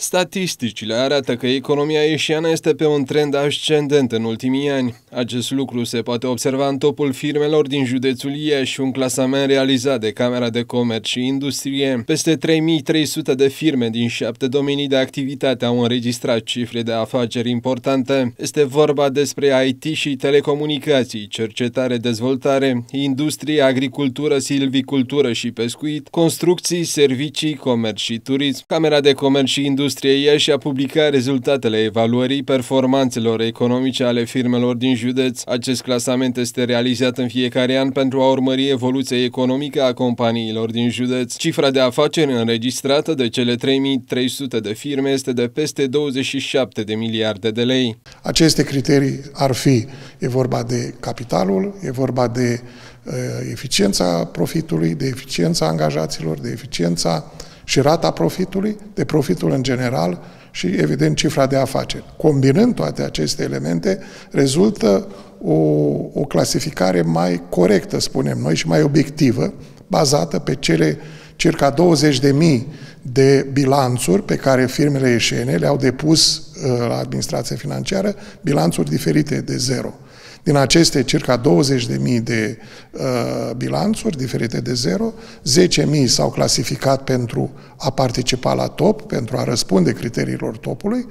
Statisticile arată că economia ieșiană este pe un trend ascendent în ultimii ani. Acest lucru se poate observa în topul firmelor din județul Iași, un clasament realizat de Camera de Comerț și Industrie. Peste 3300 de firme din șapte domenii de activitate au înregistrat cifre de afaceri importante. Este vorba despre IT și telecomunicații, cercetare, dezvoltare, industrie, agricultură, silvicultură și pescuit, construcții, servicii, comerț și turism. Camera de Comerț și Industrie Industrie Iași a publicat rezultatele evaluării performanțelor economice ale firmelor din județ. Acest clasament este realizat în fiecare an pentru a urmări evoluția economică a companiilor din județ. Cifra de afaceri înregistrată de cele 3300 de firme este de peste 27 de miliarde de lei. Aceste criterii ar fi, e vorba de capitalul, e vorba de uh, eficiența profitului, de eficiența angajaților, de eficiența și rata profitului, de profitul în general și, evident, cifra de afaceri. Combinând toate aceste elemente, rezultă o, o clasificare mai corectă, spunem noi, și mai obiectivă, bazată pe cele circa 20.000 de bilanțuri pe care firmele ieșene le-au depus uh, la administrația financiară, bilanțuri diferite de zero. Din aceste circa 20.000 de uh, bilanțuri diferite de zero, 10.000 s-au clasificat pentru a participa la top, pentru a răspunde criteriilor topului,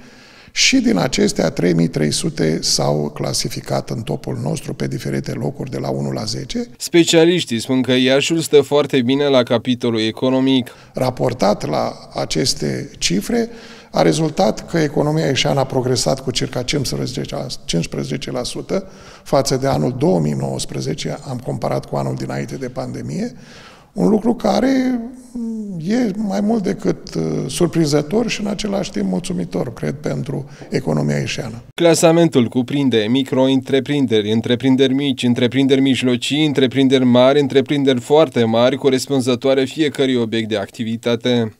și din acestea 3300 s-au clasificat în topul nostru pe diferite locuri de la 1 la 10. Specialiștii spun că Iașul stă foarte bine la capitolul economic. Raportat la aceste cifre, a rezultat că economia ieșeană a progresat cu circa 15%, față de anul 2019, am comparat cu anul dinainte de pandemie, un lucru care e mai mult decât uh, surprinzător și în același timp mulțumitor, cred, pentru economia ieșeană. Clasamentul cuprinde micro-întreprinderi, întreprinderi mici, întreprinderi mijlocii, întreprinderi mari, întreprinderi foarte mari, corespunzătoare fiecărui obiect de activitate.